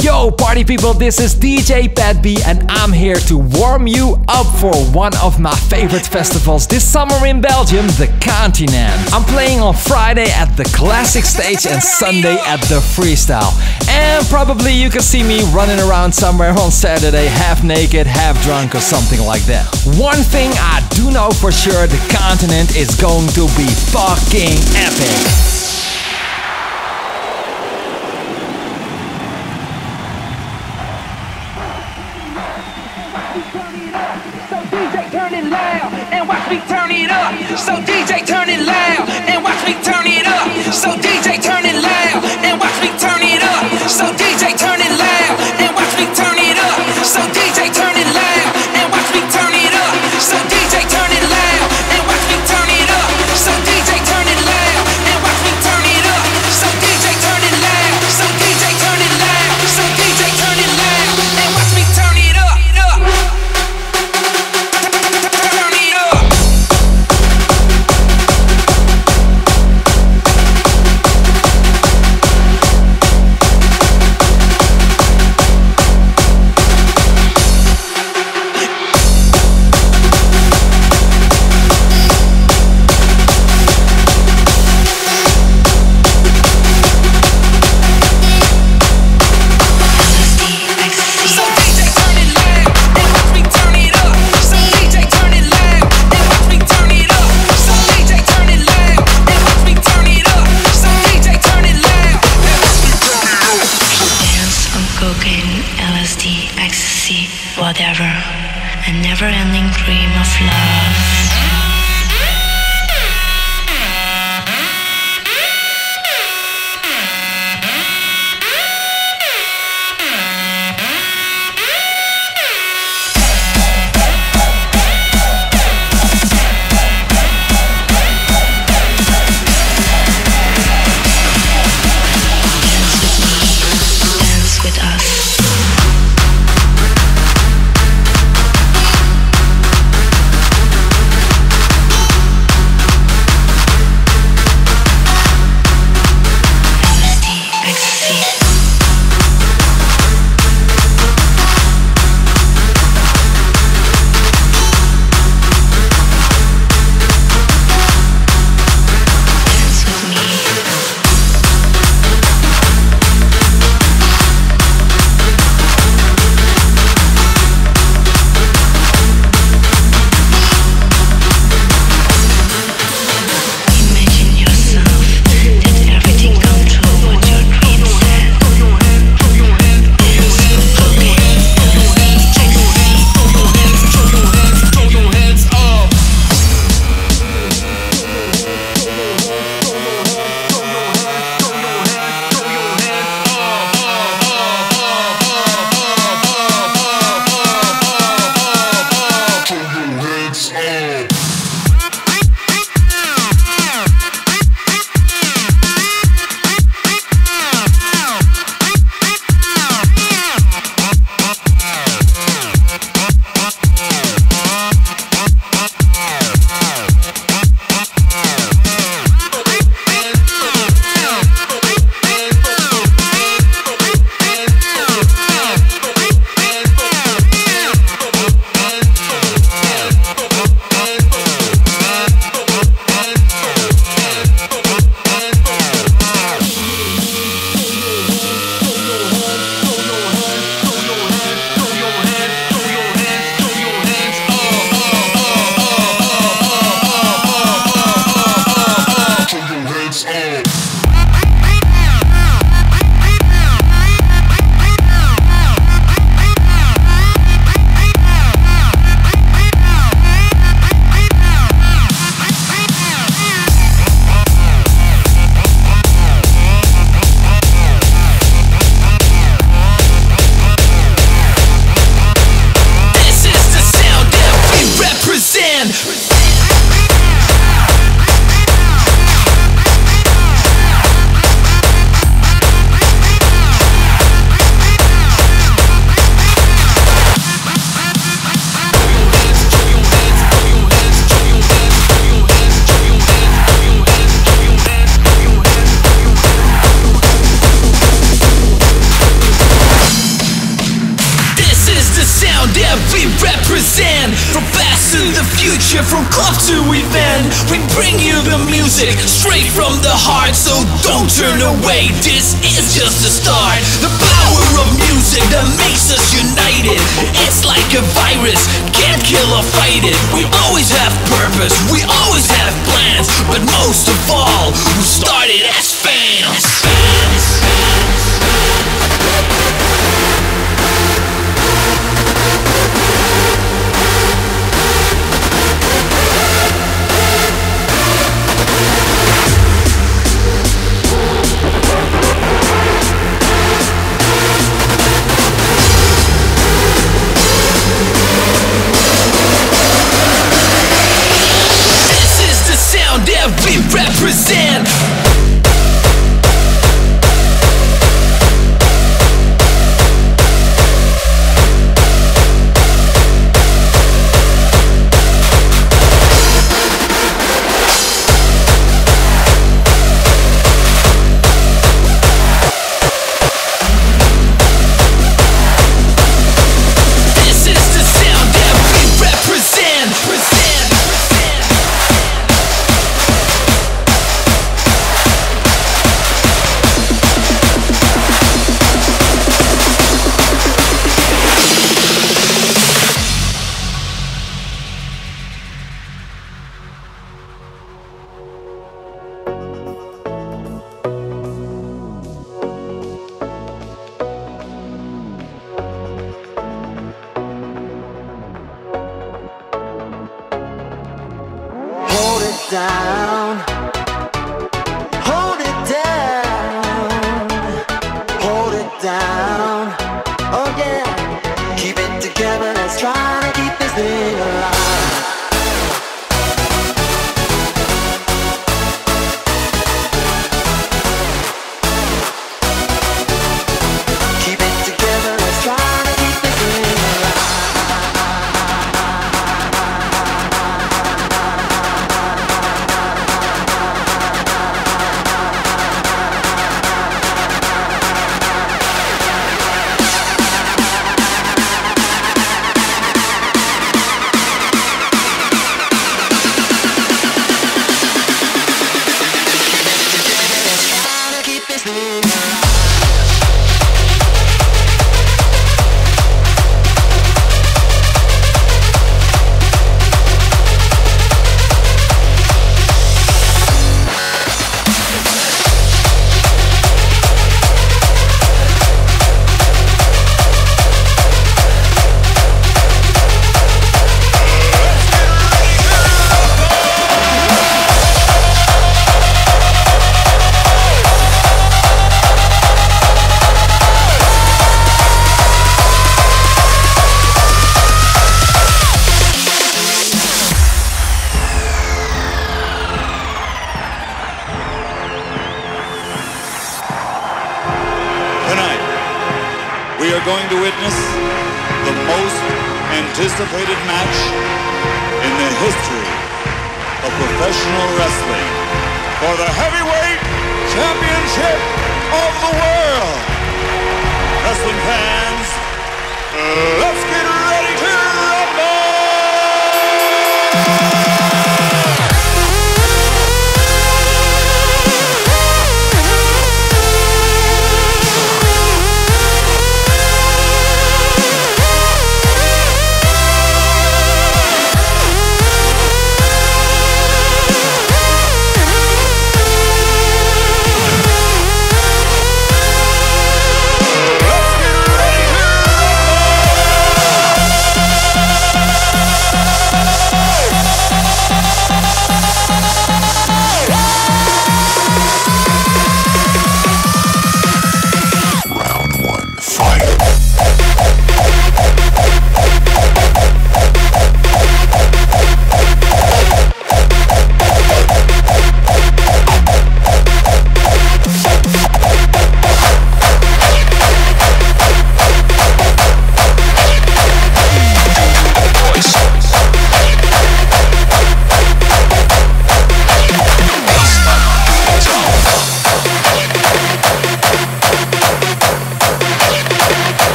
Yo, party people, this is DJ Pat B, and I'm here to warm you up for one of my favorite festivals this summer in Belgium, the Qontinent. I'm playing on Friday at the Classic Stage and Sunday at the Freestyle. And probably you can see me running around somewhere on Saturday, half naked, half drunk, or something like that. One thing I do know for sure the Qontinent is going to be fucking epic. So DJ turn it loud and watch me turn it up. So DJ turn it loud and watch me turn it up. So DJ turn it A never ending dream of love. going to witness the most anticipated match in the history of professional wrestling for the heavyweight championship of the world. Wrestling fans, let's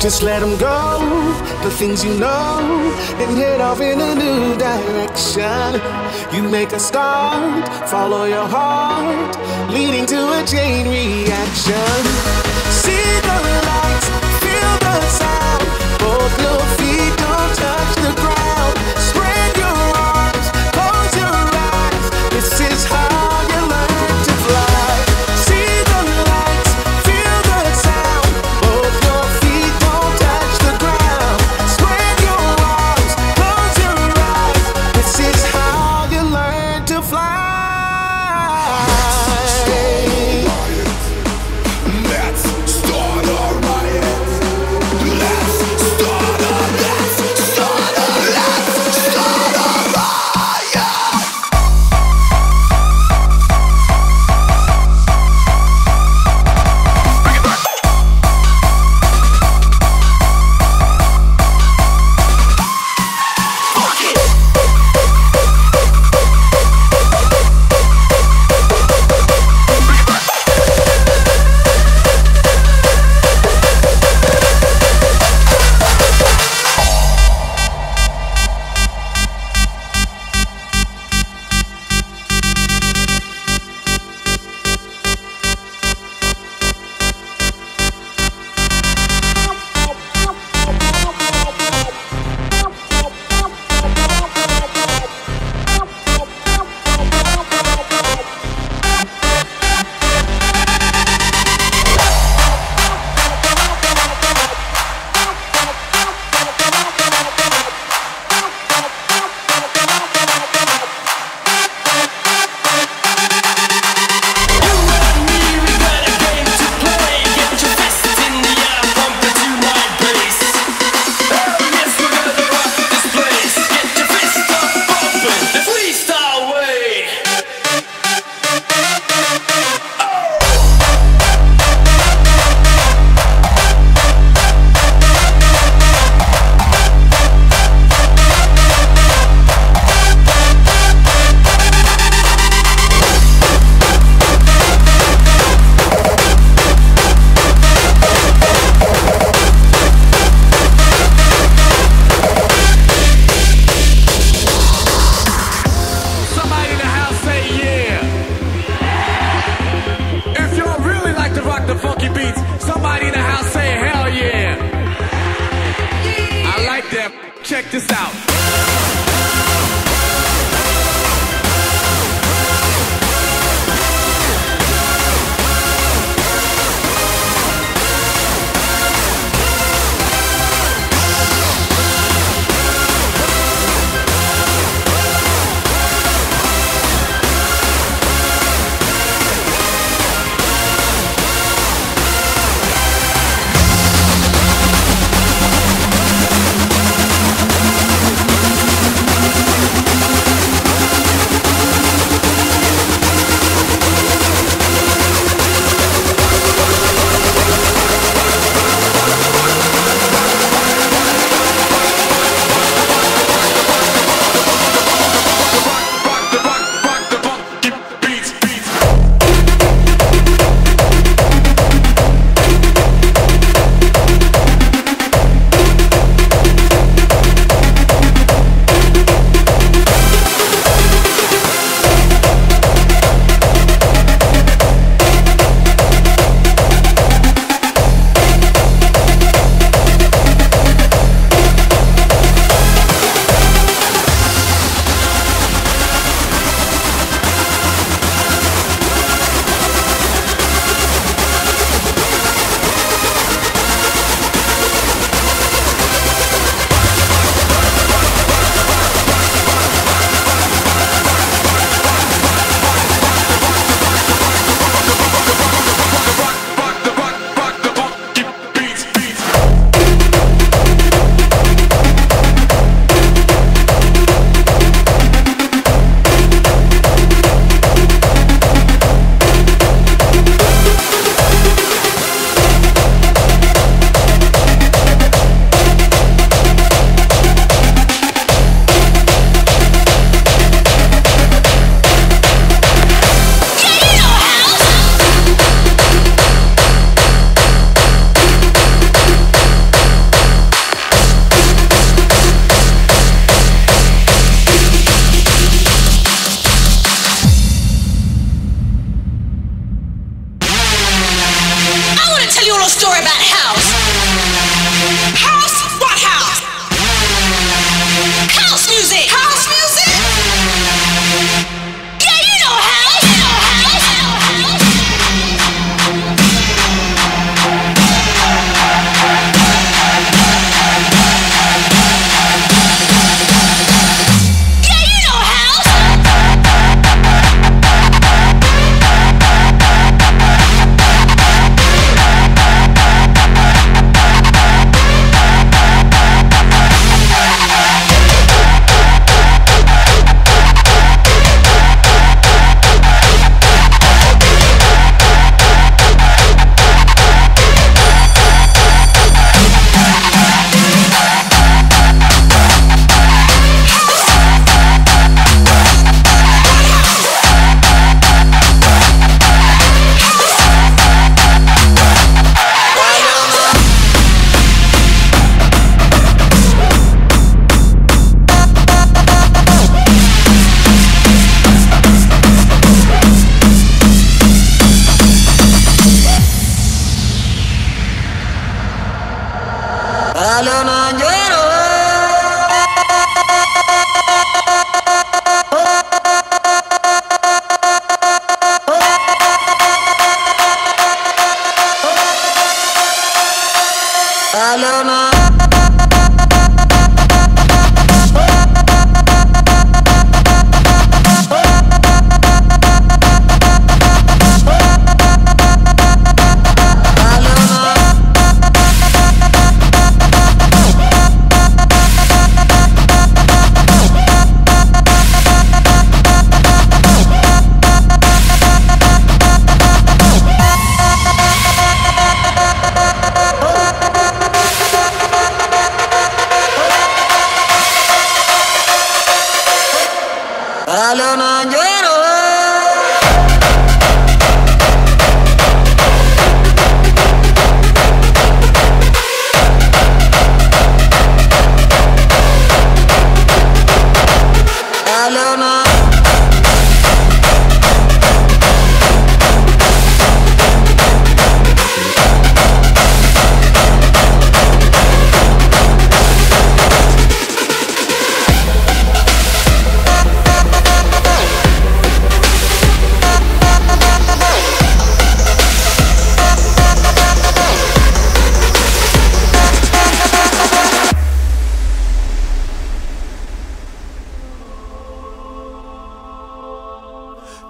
Just let them go. The things you know, and head off in a new direction. You make a start, follow your heart, leading to a chain reaction. See the lights, feel the sound, both look.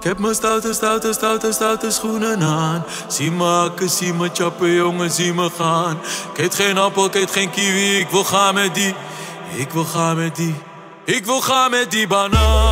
Ik heb mijn stoute, stoute, stoute, stoute schoenen aan. Zie me hakken, zie me chappen, jongen, zie me gaan. Ik eet geen appel, ik eet geen kiwi, ik wil gaan met die. Ik wil gaan met die. Ik wil gaan met die banaan.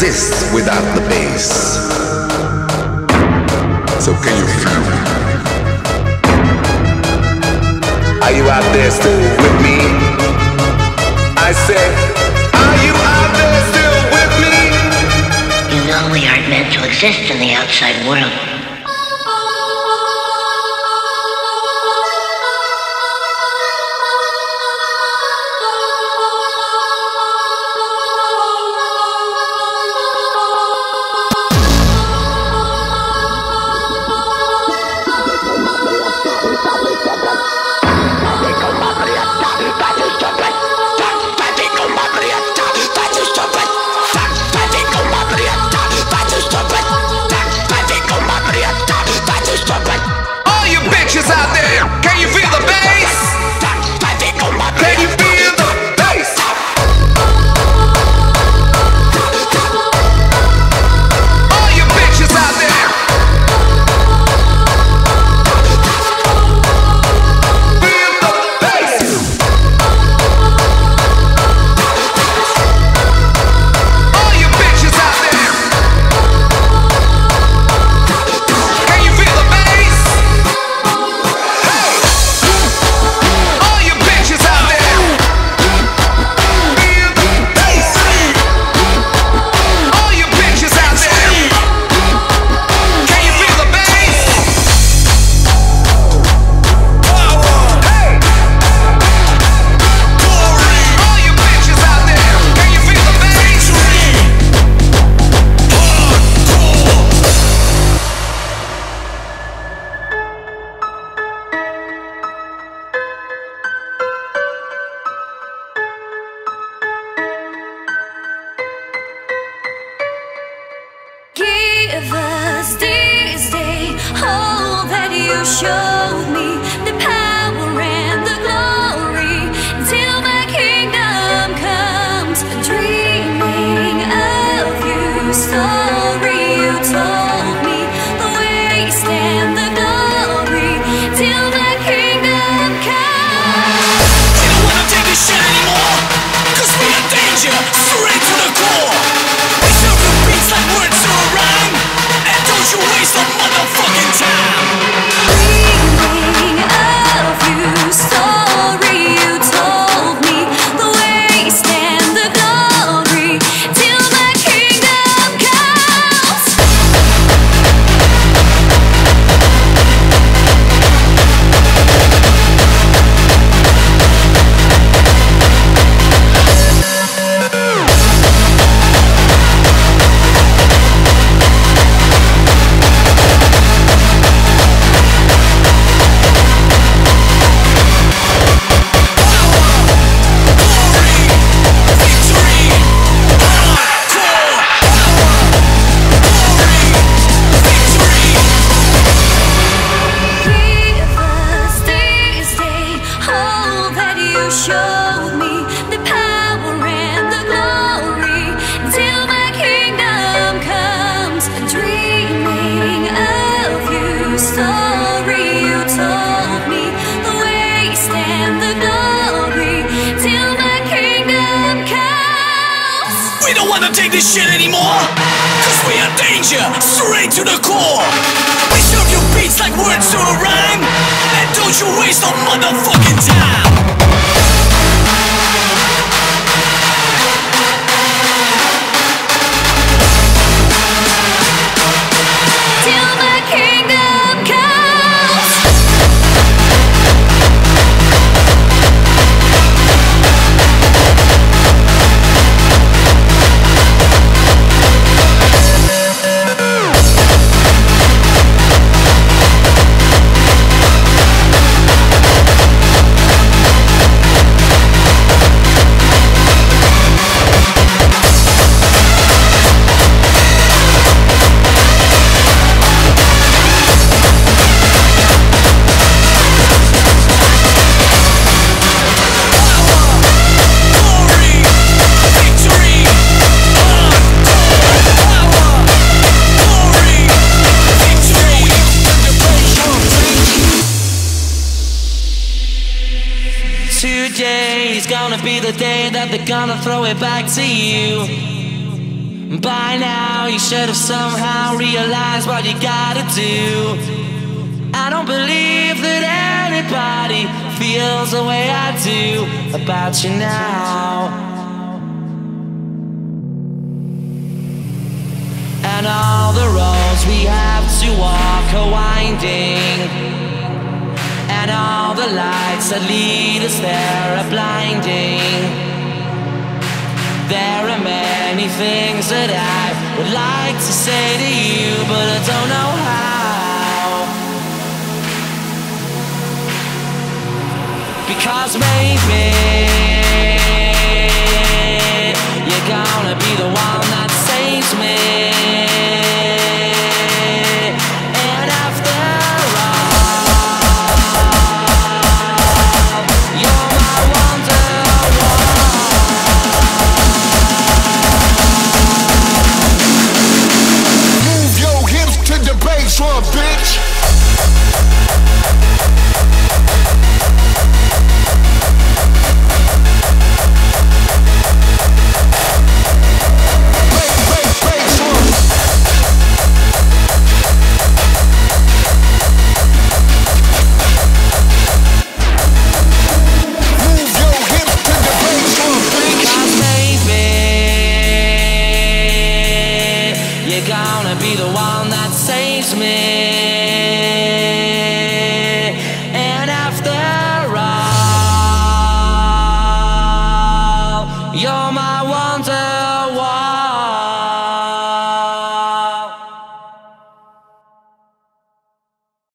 exist without the bass. So can you feel me? Are you out there still with me? I said, are you out there still with me? You know we aren't meant to exist in the outside world. Realized what you gotta do. I don't believe that anybody feels the way I do about you now. And all the roads we have to walk are winding. And all the lights that lead us there are blinding. There are many things that I would like to say to you, but I don't know how. Because maybe you're gonna be the one that.